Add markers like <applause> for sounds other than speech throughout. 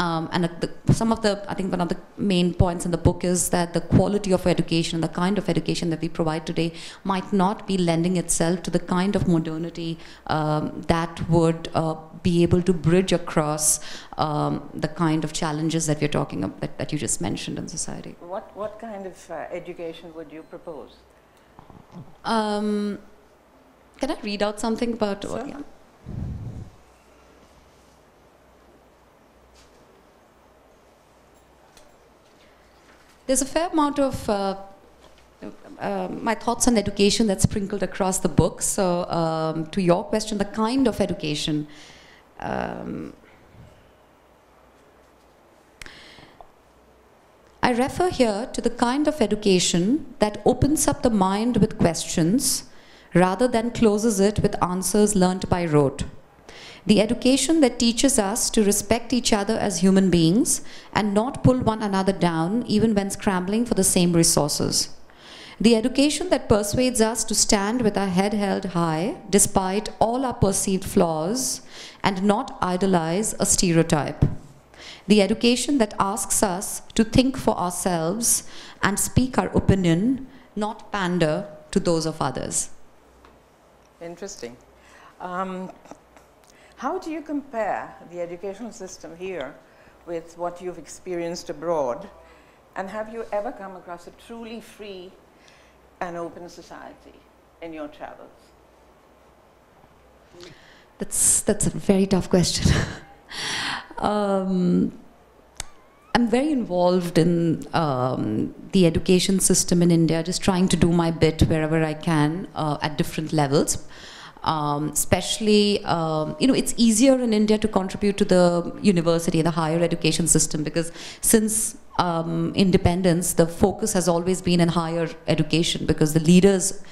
Um, and the, some of the, I think one of the main points in the book is that the quality of education, the kind of education that we provide today, might not be lending itself to the kind of modernity um, that would uh, be able to bridge across um, the kind of challenges that we're talking about, that, that you just mentioned in society. What, what kind of uh, education would you propose? Um, can I read out something about Sure. Yeah. There's a fair amount of uh, uh, my thoughts on education that's sprinkled across the book. So, um, to your question, the kind of education. Um, I refer here to the kind of education that opens up the mind with questions rather than closes it with answers learned by rote. The education that teaches us to respect each other as human beings and not pull one another down even when scrambling for the same resources. The education that persuades us to stand with our head held high despite all our perceived flaws and not idolize a stereotype. The education that asks us to think for ourselves and speak our opinion, not pander to those of others. Interesting. Um, how do you compare the educational system here with what you've experienced abroad? And have you ever come across a truly free and open society in your travels? That's, that's a very tough question. <laughs> um, I'm very involved in um, the education system in India, just trying to do my bit wherever I can uh, at different levels. Um, especially, um, you know, it's easier in India to contribute to the university, the higher education system, because since um, independence, the focus has always been in higher education, because the leaders,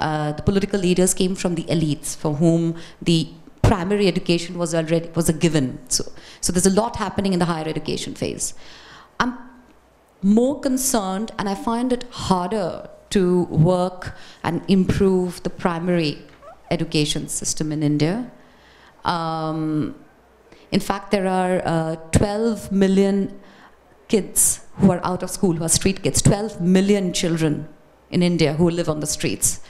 uh, the political leaders came from the elites, for whom the primary education was already was a given. So, so there's a lot happening in the higher education phase. I'm more concerned, and I find it harder to work and improve the primary education system in India. Um, in fact, there are uh, 12 million kids who are out of school, who are street kids, 12 million children in India who live on the streets.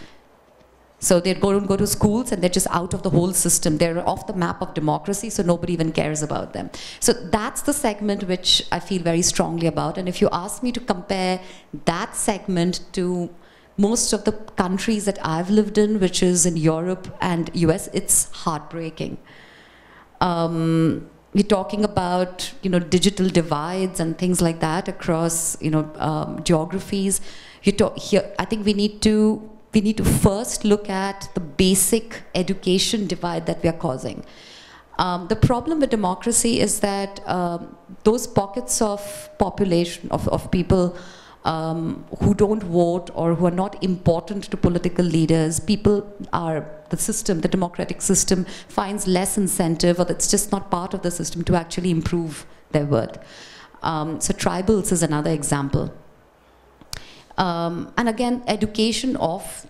So they don't go to schools and they're just out of the whole system. They're off the map of democracy, so nobody even cares about them. So that's the segment which I feel very strongly about. And if you ask me to compare that segment to most of the countries that I've lived in, which is in Europe and US, it's heartbreaking. Um, we're talking about you know digital divides and things like that across you know um, geographies. You talk here. I think we need to we need to first look at the basic education divide that we are causing. Um, the problem with democracy is that um, those pockets of population of, of people um, who don't vote or who are not important to political leaders, people are, the system, the democratic system finds less incentive or it's just not part of the system to actually improve their worth. Um, so tribals is another example. Um, and again, education of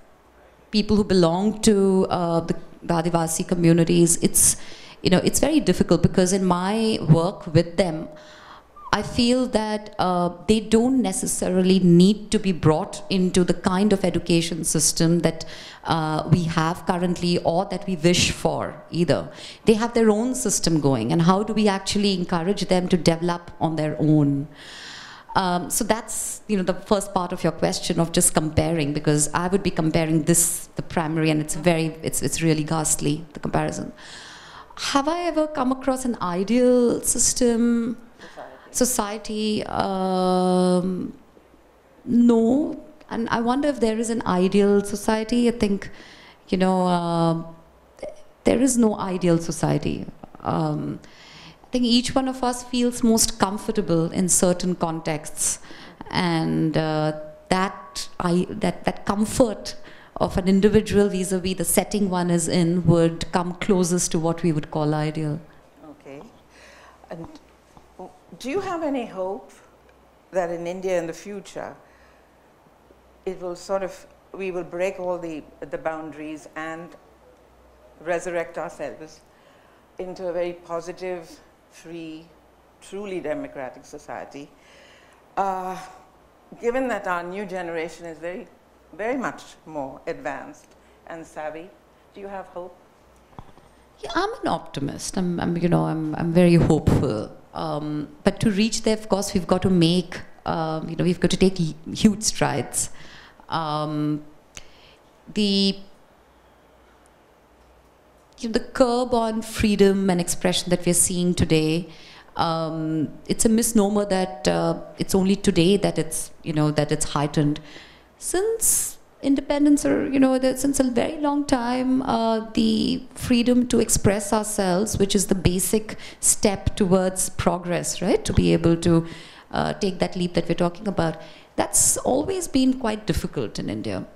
people who belong to uh, the, the Adivasi communities, it's, you know, it's very difficult because in my work with them, I feel that uh, they don't necessarily need to be brought into the kind of education system that uh, we have currently or that we wish for either. They have their own system going, and how do we actually encourage them to develop on their own? Um, so that's you know the first part of your question of just comparing because I would be comparing this the primary and it's very it's it's really ghastly the comparison. Have I ever come across an ideal system? Society um, no and i wonder if there is an ideal society. I think you know uh, there is no ideal society. Um, i think each one of us feels most comfortable in certain contexts. And uh, that I, that that comfort of an individual vis-a-vis the setting one is in would come closest to what we would call ideal. Okay. And do you have any hope that in India in the future it will sort of we will break all the the boundaries and resurrect ourselves into a very positive, free, truly democratic society. Uh, given that our new generation is very, very much more advanced and savvy, do you have hope? Yeah, I'm an optimist. I'm, I'm you know, I'm, I'm very hopeful. Um, but to reach there, of course, we've got to make, um, you know, we've got to take huge strides. Um, the you know, the curb on freedom and expression that we're seeing today, um, it's a misnomer that uh, it's only today that it's you know that it's heightened. Since independence, or you know, since a very long time, uh, the freedom to express ourselves, which is the basic step towards progress, right? To be able to uh, take that leap that we're talking about, that's always been quite difficult in India.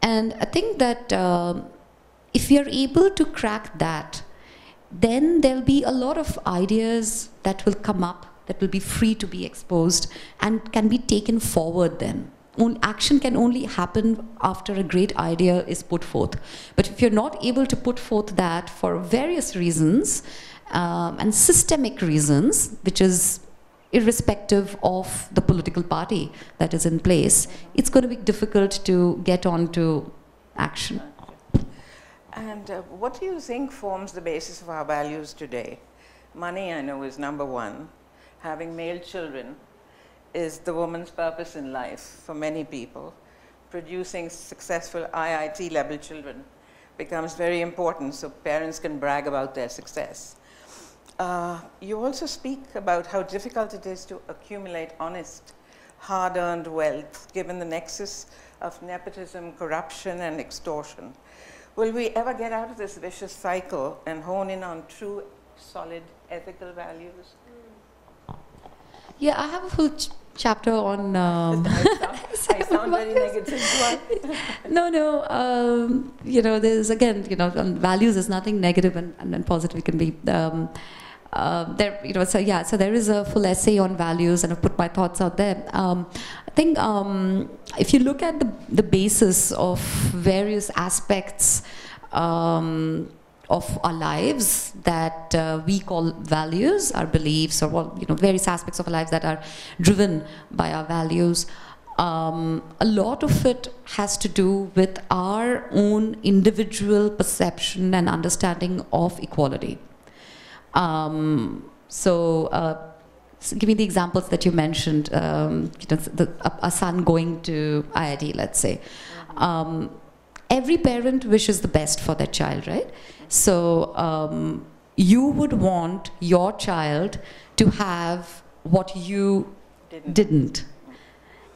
And I think that uh, if are able to crack that, then there'll be a lot of ideas that will come up that will be free to be exposed and can be taken forward then. Action can only happen after a great idea is put forth. But if you're not able to put forth that for various reasons um, and systemic reasons, which is irrespective of the political party that is in place, it's going to be difficult to get on to action. And uh, what do you think forms the basis of our values today? Money, I know, is number one. Having male children is the woman's purpose in life for many people. Producing successful IIT level children becomes very important so parents can brag about their success. Uh, you also speak about how difficult it is to accumulate honest, hard earned wealth given the nexus of nepotism, corruption, and extortion. Will we ever get out of this vicious cycle and hone in on true, solid ethical values? Yeah, I have a full ch chapter on. <laughs> Um, I <laughs> sound, very negative. <laughs> no, no. Um, you know, there's again, you know, on values, there's nothing negative and, and, and positive can be. Um, uh, there, you know, so yeah, so there is a full essay on values, and I've put my thoughts out there. Um, I think um, if you look at the, the basis of various aspects um, of our lives that uh, we call values, our beliefs, or you know, various aspects of our lives that are driven by our values. Um, a lot of it has to do with our own individual perception and understanding of equality. Um, so, uh, so, give me the examples that you mentioned. Um, you know, the, a, a, son going to IIT, let's say. Um, every parent wishes the best for their child, right? So um, you would want your child to have what you didn't. didn't.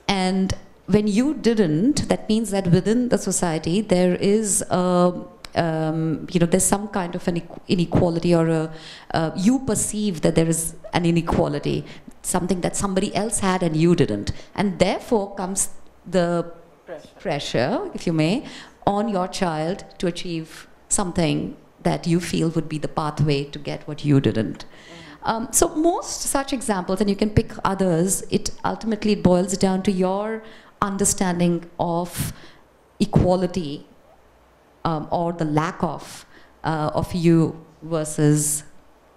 And when you didn't, that means that within the society there is a um, you know, there's some kind of an inequality or a, uh, you perceive that there is an inequality, something that somebody else had and you didn't. And therefore comes the pressure, pressure if you may, on your child to achieve something that you feel would be the pathway to get what you didn't. Um, so most such examples, and you can pick others, it ultimately boils down to your understanding of equality um, or the lack of uh, of you versus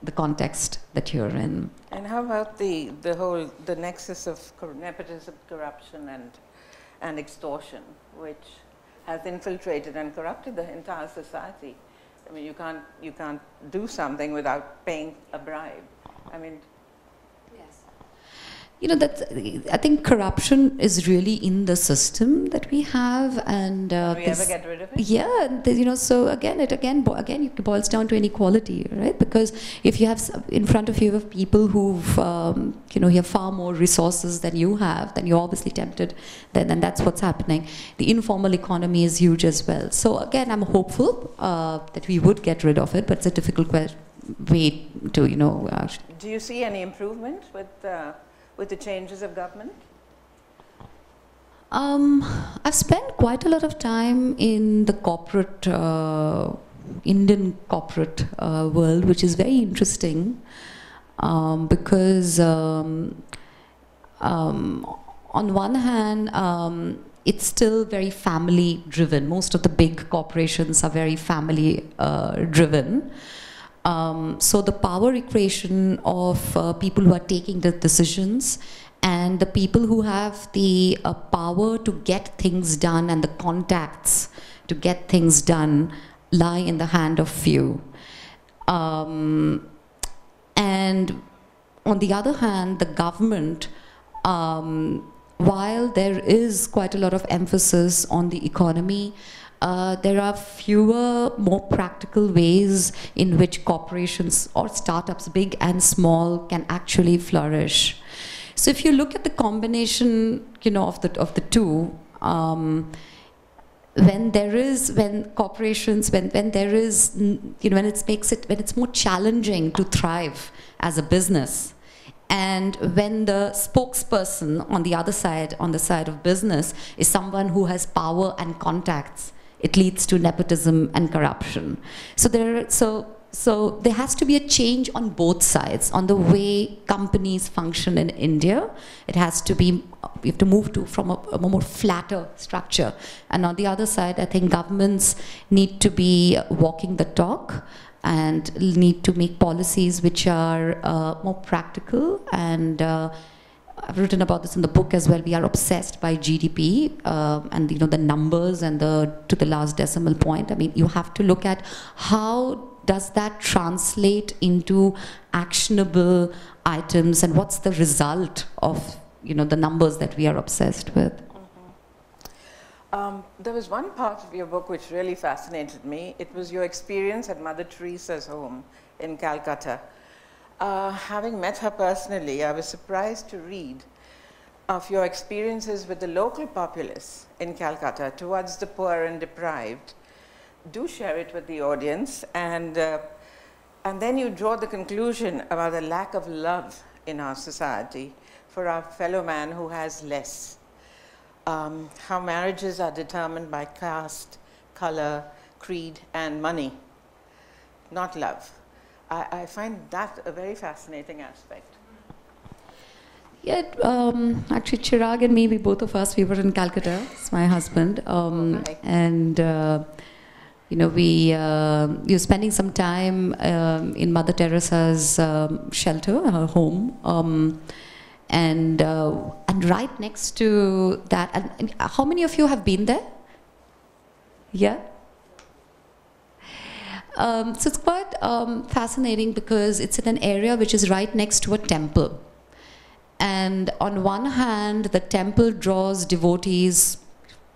the context that you're in. And how about the the whole the nexus of nepotism, corruption, and and extortion, which has infiltrated and corrupted the entire society? I mean, you can't you can't do something without paying a bribe. I mean, you know that I think corruption is really in the system that we have, and uh, we ever get rid of it? Yeah, you know. So again, it again again it boils down to inequality, right? Because if you have in front of you have people who've um, you know have far more resources than you have, then you're obviously tempted. Then, then that's what's happening. The informal economy is huge as well. So again, I'm hopeful uh, that we would get rid of it, but it's a difficult way to you know. Uh, Do you see any improvement with? With the changes of government? Um, I've spent quite a lot of time in the corporate, uh, Indian corporate uh, world, which is very interesting um, because um, um on one hand, um, it's still very family driven. Most of the big corporations are very family uh, driven. Um, so the power equation of uh, people who are taking the decisions and the people who have the uh, power to get things done and the contacts to get things done lie in the hand of few. Um, and on the other hand, the government, um, while there is quite a lot of emphasis on the economy, uh, there are fewer, more practical ways in which corporations or startups, big and small, can actually flourish. So if you look at the combination, you know, of the of the two, um, when there is when corporations when when there is you know when it makes it when it's more challenging to thrive as a business and when the spokesperson on the other side on the side of business is someone who has power and contacts it leads to nepotism and corruption. So there, so so there has to be a change on both sides on the way companies function in India. It has to be we have to move to from a, a, more flatter structure. And on the other side, I think governments need to be walking the talk and need to make policies which are uh, more practical and uh, I've written about this in the book as well. We are obsessed by GDP uh, and you know the numbers and the to the last decimal point. I mean, you have to look at how does that translate into actionable items and what's the result of you know the numbers that we are obsessed with. Mm-hmm. Um, there was one part of your book which really fascinated me. It was your experience at Mother Teresa's home in Calcutta. Uh, having met her personally, I was surprised to read of your experiences with the local populace in Calcutta towards the poor and deprived. Do share it with the audience, and, uh, and then you draw the conclusion about the lack of love in our society for our fellow man who has less. Um, how marriages are determined by caste, color, creed, and money, not love. I, I find that a very fascinating aspect. Yeah, um, actually, Chirag and me, we both of us, we were in Calcutta. It's my husband, um, oh, and uh, you know, we uh, you're spending some time um, in Mother Teresa's um, shelter, her home, um, and uh, and right next to that. And, and how many of you have been there? Yeah. Um, so it's quite um, fascinating because it's in an area which is right next to a temple. And on one hand, the temple draws devotees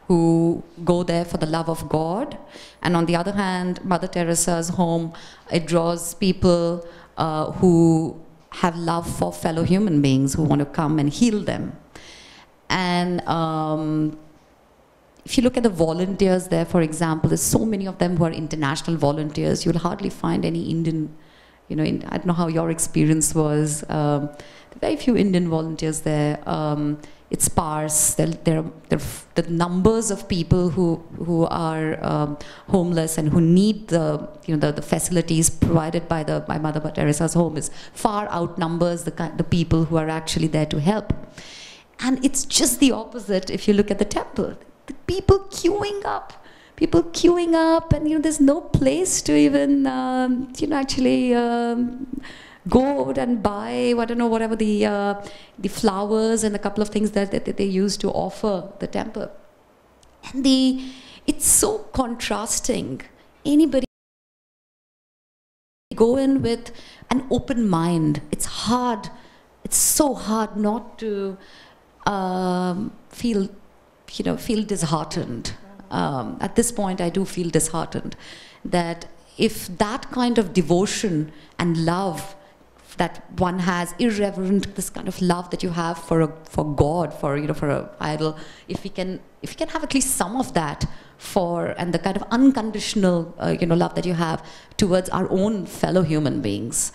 who go there for the love of God. And on the other hand, Mother Teresa's home, it draws people uh, who have love for fellow human beings who want to come and heal them. And um, if you look at the volunteers there, for example, there's so many of them who are international volunteers. You'll hardly find any Indian, you know, in, I don't know how your experience was. Um, very few Indian volunteers there. Um, it's sparse. The numbers of people who who are um, homeless and who need the you know the, the facilities provided by the by Mother Teresa's home is far outnumbers the the people who are actually there to help. And it's just the opposite if you look at the temple the people queuing up. People queuing up and you know there's no place to even um, you know actually um, go out and buy I don't know whatever the uh, the flowers and a couple of things that, that, that they use to offer the temple. And the it's so contrasting. Anybody go in with an open mind. It's hard. It's so hard not to um, feel you know, feel disheartened. Um, at this point, I do feel disheartened that if that kind of devotion and love that one has, irreverent, this kind of love that you have for a, for God, for you know, for a idol, if we can, if we can have at least some of that for, and the kind of unconditional, uh, you know, love that you have towards our own fellow human beings.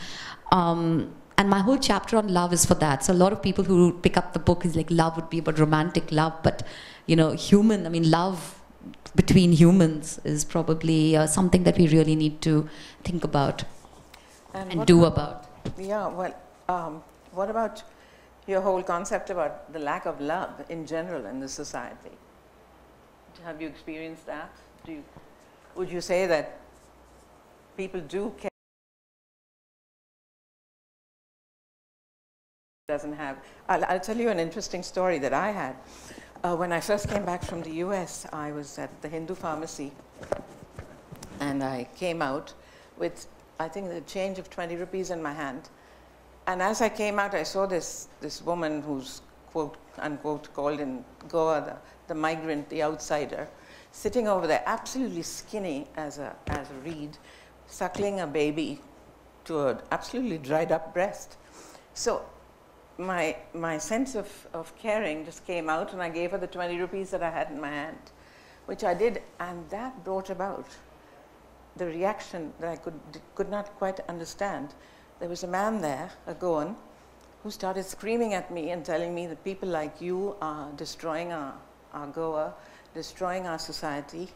Um, and my whole chapter on love is for that. So a lot of people who pick up the book is like, love would be about romantic love, but you know, human, I mean, love between humans is probably uh, something that we really need to think about and, and do about. Yeah, well, um, what about your whole concept about the lack of love in general in the society? Have you experienced that? Do you, would you say that people do care? doesn't have. I'll, I'll tell you an interesting story that I had. Uh, when I first came back from the US, I was at the Hindu pharmacy and I came out with, I think, the change of 20 rupees in my hand. And as I came out, I saw this, this woman who's, quote unquote, called in Goa the, the migrant, the outsider, sitting over there, absolutely skinny as a, as a reed, suckling a baby to an absolutely dried up breast. So my, my sense of, of caring just came out, and I gave her the 20 rupees that I had in my hand, which I did, and that brought about the reaction that I could, could not quite understand. There was a man there, a Goan, who started screaming at me and telling me that people like you are destroying our, our Goa, destroying our society,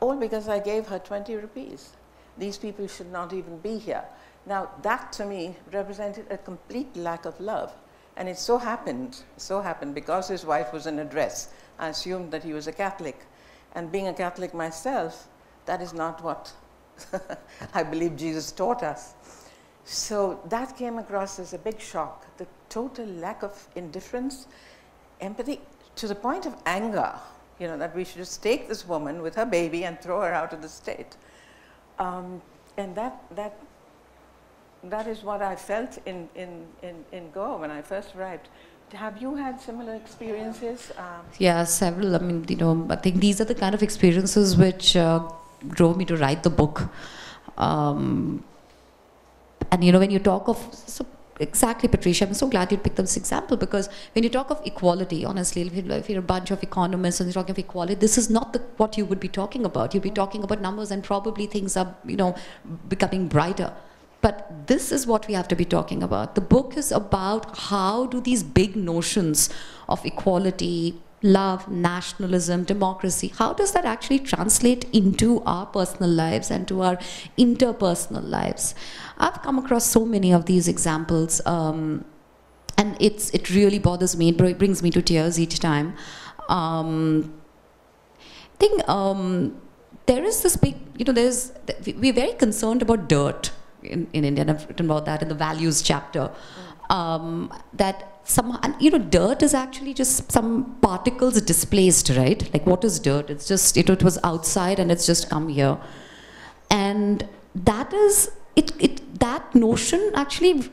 all because I gave her 20 rupees. These people should not even be here. Now, that to me represented a complete lack of love. And it so happened, so happened, because his wife was in a dress, I assumed that he was a Catholic. And being a Catholic myself, that is not what <laughs> I believe Jesus taught us. So that came across as a big shock the total lack of indifference, empathy, to the point of anger, you know, that we should just take this woman with her baby and throw her out of the state. Um, and that, that, that is what I felt in, in, in, in Goa when I first arrived. Have you had similar experiences? Um, yeah, several. I mean, you know, I think these are the kind of experiences which uh, drove me to write the book. Um, and you know, when you talk of so exactly, Patricia, I'm so glad you picked up this example because when you talk of equality, honestly, if you're, a bunch of economists and you're talking of equality, this is not the, what you would be talking about. You'd be talking about numbers, and probably things are, you know, becoming brighter. But this is what we have to be talking about. The book is about how do these big notions of equality, love, nationalism, democracy, how does that actually translate into our personal lives and to our interpersonal lives? I've come across so many of these examples, um, and it's it really bothers me. It brings me to tears each time. Um, I think um, there is this big, you know, there's we're very concerned about dirt in, in India, and I've written about that in the values chapter. Um, that some, you know, dirt is actually just some particles displaced, right? Like what is dirt? It's just, it, it was outside and it's just come here. And that is, it, it, that notion actually,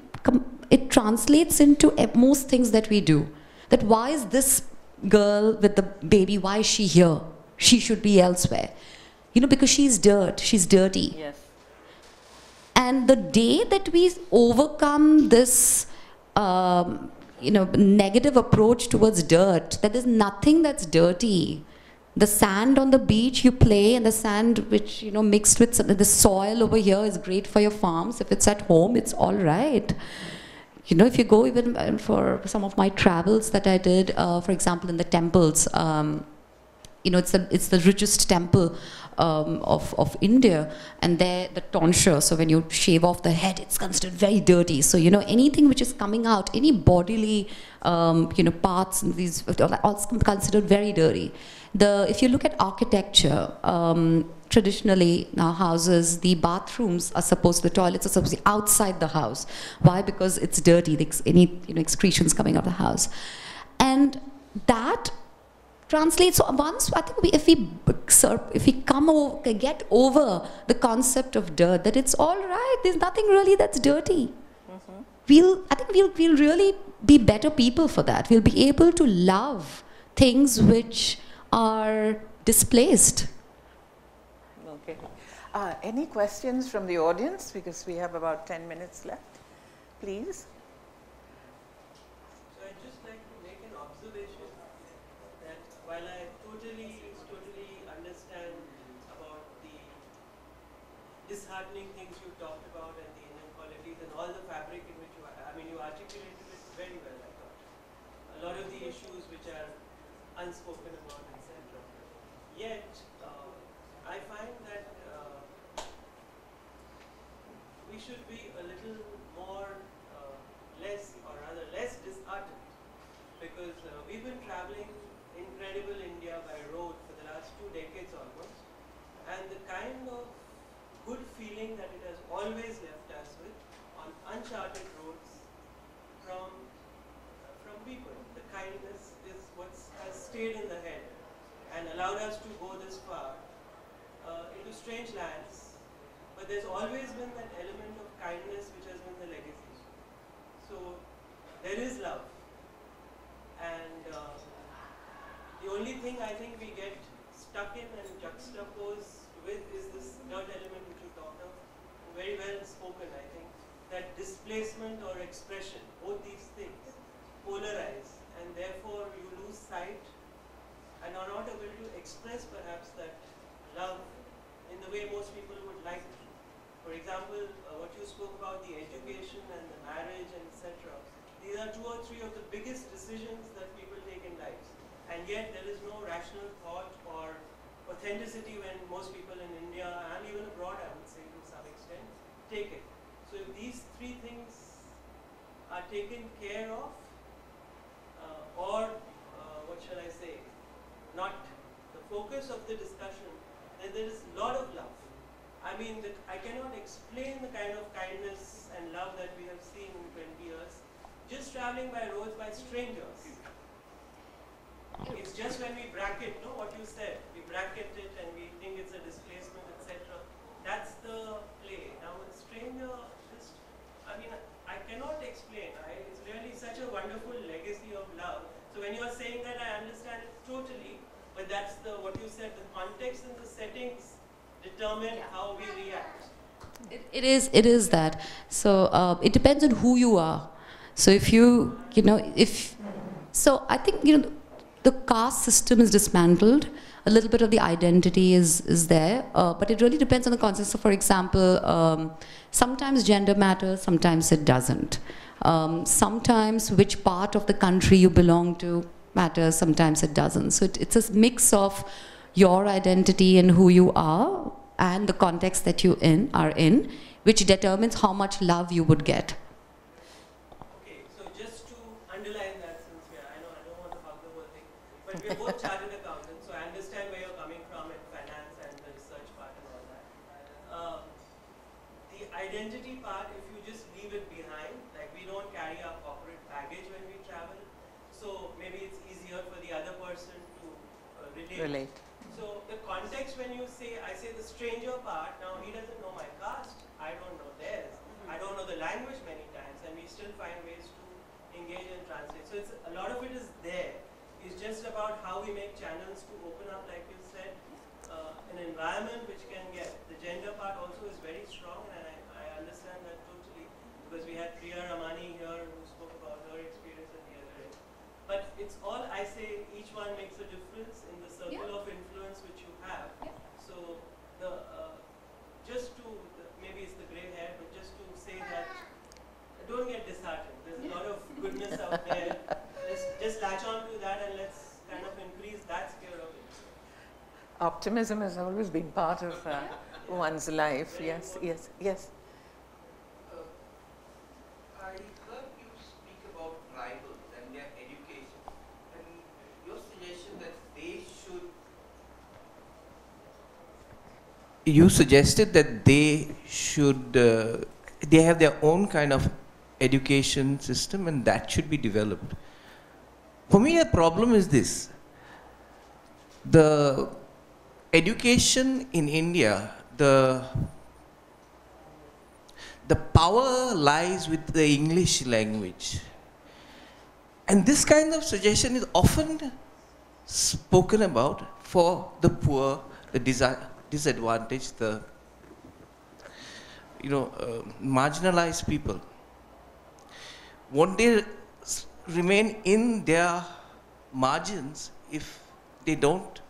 it translates into most things that we do. That why is this girl with the baby, why is she here? She should be elsewhere. You know, because she's dirt, she's dirty. Yes. And the day that we overcome this, um, you know, negative approach towards dirt, that there's nothing that's dirty. The sand on the beach you play, and the sand which you know mixed with the soil over here is great for your farms. If it's at home, it's all right. You know, if you go even uh, for some of my travels that I did, uh, for example, in the temples. Um, you know, it's the, it's the richest temple um, of, of India, and there the tonsure, so when you shave off the head, it's considered very dirty. So, you know, anything which is coming out, any bodily, um, you know, parts, and these all considered very dirty. The, if you look at architecture, um, traditionally in our houses, the bathrooms are supposed, the toilets are supposed to be outside the house. Why? Because it's dirty, any you know, excretions coming out of the house. And that translates. So once I think we, if we if we come over, get over the concept of dirt, that it's all right. There's nothing really that's dirty. Mm-hmm. We'll I think we'll we'll really be better people for that. We'll be able to love things which are displaced. Okay. Uh, any questions from the audience? Because we have about 10 minutes left. Please. Disheartening things you talked about and the inequalities and all the fabric in which you, I mean, you articulated it very well, I thought. A lot of the issues which are unspoken about, etc. Yet, uh, I find that uh, we should be a little more, uh, less, or rather less disheartened because uh, we've been traveling incredible India by road for the last two decades almost and the kind of good feeling that it has always left us with on uncharted roads from from people. The kindness is what has stayed in the head and allowed us to go this far uh, into strange lands. But there's always been that element of kindness which has been the legacy. So there is love, and uh, the only thing I think we get stuck in and juxtaposed with is this dirt element Very well spoken, I think. That displacement or expression, both these things, polarize, and therefore you lose sight and are not able to express perhaps that love in the way most people would like to. For example, uh, what you spoke about the education and the marriage and etc. These are two or three of the biggest decisions that people take in lives. And yet there is no rational thought or authenticity when most people in India and even abroad, I would say to some extent, take it. So if these three things are taken care of, uh, or uh, what shall I say, not the focus of the discussion, then there is a lot of love. I mean, that I cannot explain the kind of kindness and love that we have seen in 20 years just traveling by roads by strangers. It's just when we bracket, no, what you said, we bracket it and we think it's a displacement, etc. That's the play. Now, a stranger, just, I mean, I cannot explain. I, it's really such a wonderful legacy of love. So when you are saying that, I understand it totally. But that's the what you said. The context and the settings determine Yeah. how we react. It, it is it is that so uh, it depends on who you are so if you you know if so i think you know the caste system is dismantled. A little bit of the identity is is there uh, but it really depends on the context. So for example um, sometimes gender matters sometimes it doesn't. Um, sometimes which part of the country you belong to matters sometimes it doesn't. So it, it's a mix of your identity and who you are and the context that you in are in which determines how much love you would get Okay, so just to underline that, since we are, I know I don't want to hug the whole thing, but we're both <laughs> chartered accountants, so I understand where you're coming from in finance and the research part and all that. Uh, the identity part, if you just leave it behind, like we don't carry our corporate baggage when we travel, so maybe it's easier for the other person to uh, relate. Relate. So the context when you say, I say the stranger part, now he doesn't know my caste, I don't know theirs, I don't know the language many times, and we still find ways to engage and translate. So it's a lot of it is there. It's just about how we make channels to open up, like you said, uh, an environment which can get. The gender part also is very strong, and I, I understand that totally because we had Priya Ramani here who spoke about her experience at the other end. But it's all I say. Each one makes a difference in the circle Yeah. of influence which you have. Yeah. So the uh, just to the, maybe it's the gray hair, but just to say that don't get disheartened. There's Optimism has always been part of uh, one's life. Yes, yes, yes. I heard you speak about tribals and their education, and your suggestion that they should. You suggested that they should, uh, they have their own kind of education system, and that should be developed. For me, the problem is this: the education in India, the the power lies with the English language. And this kind of suggestion is often spoken about for the poor, the disadvantaged, the you know, uh, marginalized people. Won't they remain in their margins if they don't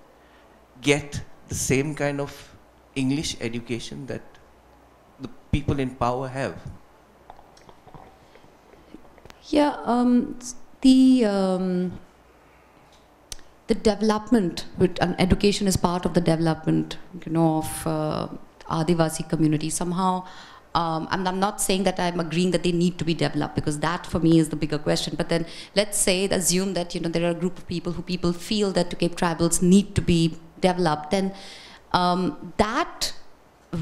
get the same kind of English education that the people in power have. Yeah, um, the um, the development um, education is part of the development, you know, of uh, Adivasi community. Somehow, um, I'm, I'm not saying that I'm agreeing that they need to be developed because that for me is the bigger question. But then let's say, assume that you know there are a group of people who people feel that okay, tribals need to be developed. Then um, that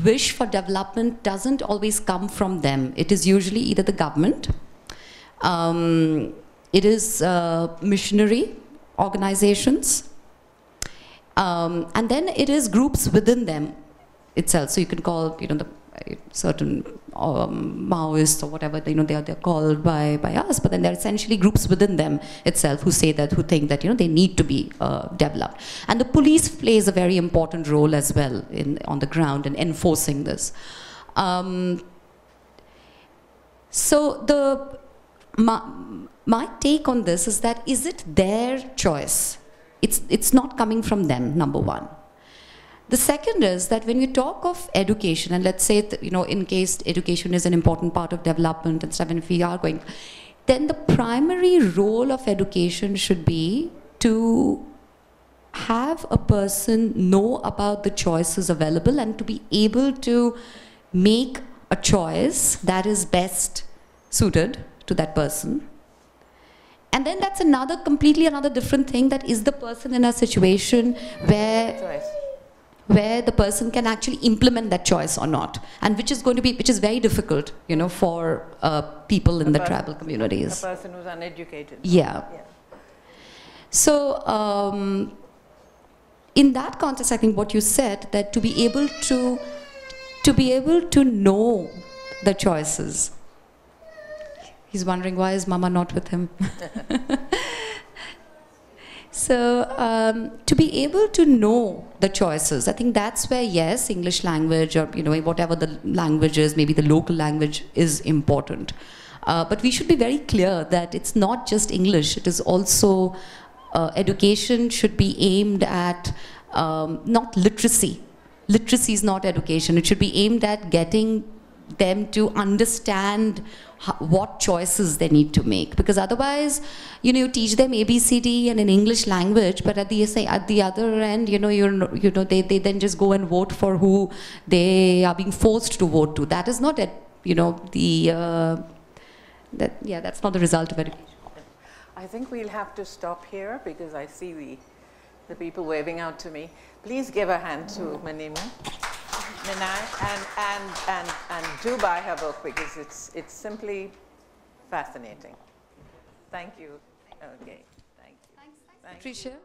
wish for development doesn't always come from them. It is usually either the government Um, it is uh, missionary organizations. Um, and then it is groups within them itself. So you can call, you know, the certain um, Maoists or whatever, you know, they are, they're called by, by us, but then there are essentially groups within them itself who say that, who think that, you know, they need to be uh, developed. And the police plays a very important role as well in, on the ground in enforcing this. Um, so the, my, my take on this is that is it their choice? It's, it's not coming from them, number one. The second is that when you talk of education, and let's say, you know, in case education is an important part of development and stuff, and if we are going, then the primary role of education should be to have a person know about the choices available and to be able to make a choice that is best suited to that person. And then that's another completely another different thing that is the person in a situation where. Where the person can actually implement that choice or not and which is going to be which is very difficult you know for uh, people in A the person- tribal A communities person who's uneducated. yeah Yeah. so um, in that context i think what you said that to be able to to be able to know the choices he's wondering why is mama not with him <laughs> So um, to be able to know the choices, I think that's where yes, English language or you know whatever the language is, maybe the local language is important. Uh, but we should be very clear that it's not just English; it is also uh, education should be aimed at um, not literacy. Literacy is not education. It should be aimed at getting them to understand what choices they need to make. Because otherwise you know you teach them abcd and in english language but at the at the other end you know you're you know they, they then just go and vote for who they are being forced to vote to. That is not a, you know the uh, that yeah that's not the result of education. I think we'll have to stop here because I see the, the people waving out to me. Please give a hand to Miniya, And, and, and, and do buy her book because it's, it's simply fascinating. Thank you. Okay, thank you. Thank you. patricia